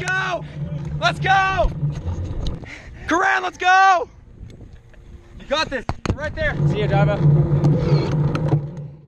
Let's go! Let's go! Corinne, let's go! You got this. Right there. See you, Java.